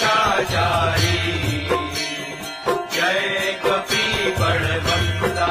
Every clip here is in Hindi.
भट्टाचारी जय कपि बड़वन्ता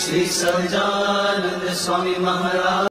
श्री सहजानंद स्वामी महाराज।